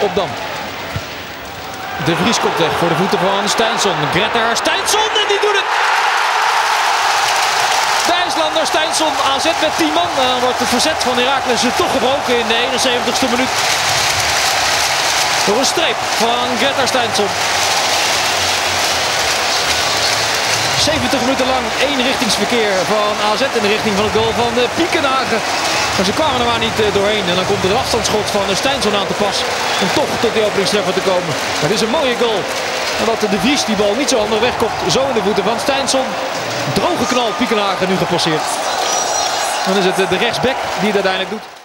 op Dam. De Vries komt weg voor de voeten van Steinsson. Gretter, Steinsson en die doet het! De IJslander Steinsson AZ met 10 man. Dan wordt het verzet van Herakles toch gebroken in de 71ste minuut. Door een streep van Gretter Steinsson. 70 minuten lang één richtingsverkeer van AZ in de richting van het goal van de Piekenhagen. Maar ze kwamen er maar niet eh, doorheen. En dan komt er afstandsschot van Steinsson aan te pas. Om toch tot die openingstreffer te komen. Het is een mooie goal. En dat de Vries die bal niet zo handig wegkomt. Zo in de voeten van Steinsson. Droge knal Piekenhagen nu gepasseerd. Dan is het de rechtsback die het uiteindelijk doet.